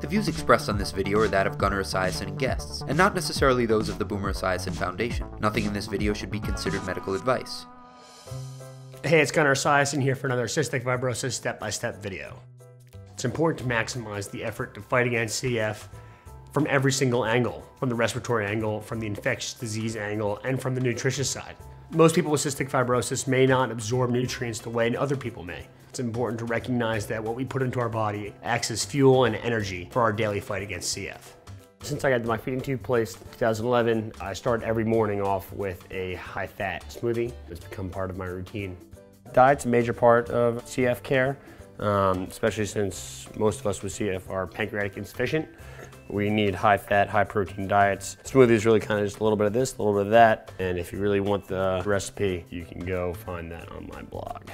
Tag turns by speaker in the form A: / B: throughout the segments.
A: The views expressed on this video are that of Gunnar Esiason and guests, and not necessarily those of the Boomer Esiason Foundation. Nothing in this video should be considered medical advice.
B: Hey, it's Gunnar Esiason here for another cystic fibrosis step-by-step video. It's important to maximize the effort to fight against CF from every single angle, from the respiratory angle, from the infectious disease angle, and from the nutritious side. Most people with cystic fibrosis may not absorb nutrients the way other people may. It's important to recognize that what we put into our body acts as fuel and energy for our daily fight against CF. Since I got my feeding tube placed in 2011, I start every morning off with a high-fat smoothie. It's become part of my routine. Diet's a major part of CF care, um, especially since most of us with CF are pancreatic insufficient. We need high fat, high protein diets. Smoothies really kind of just a little bit of this, a little bit of that. And if you really want the recipe, you can go find that on my blog.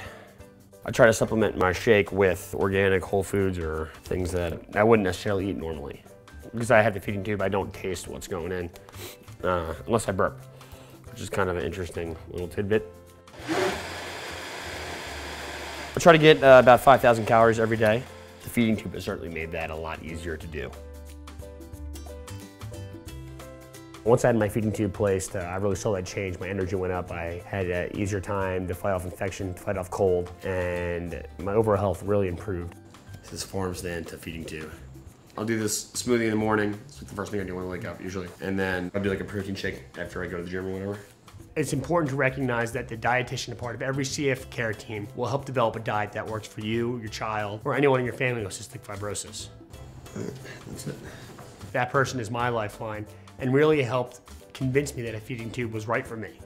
B: I try to supplement my shake with organic whole foods or things that I wouldn't necessarily eat normally. Because I have the feeding tube, I don't taste what's going in, uh, unless I burp, which is kind of an interesting little tidbit. I try to get uh, about 5,000 calories every day. The feeding tube has certainly made that a lot easier to do. Once I had my feeding tube placed, uh, I really saw that change. My energy went up. I had an easier time to fight off infection, to fight off cold, and my overall health really improved. This forms then to feeding tube. I'll do this smoothie in the morning. It's the first thing I do when I wake up, usually. And then I'll do like a protein shake after I go to the gym or whatever. It's important to recognize that the dietitian, a part of every CF care team, will help develop a diet that works for you, your child, or anyone in your family with cystic fibrosis. That's it. That person is my lifeline and really helped convince me that a feeding tube was right for me.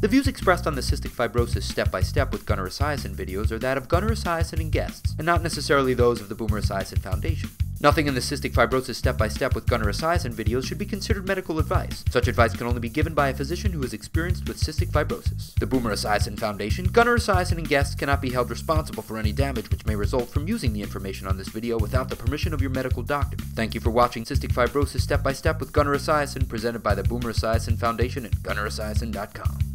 A: The views expressed on the cystic fibrosis step-by-step with Gunnar Esiason videos are that of Gunnar Esiason and guests, and not necessarily those of the Boomer Esiason Foundation. Nothing in the cystic fibrosis step-by-step with Gunnar Esiason videos should be considered medical advice. Such advice can only be given by a physician who is experienced with cystic fibrosis. The Boomer Esiason Foundation, Gunnar Esiason and guests cannot be held responsible for any damage which may result from using the information on this video without the permission of your medical doctor. Thank you for watching Cystic Fibrosis Step-by-Step with Gunnar Esiason, presented by the Boomer Esiason Foundation at GunnarEsiason.com.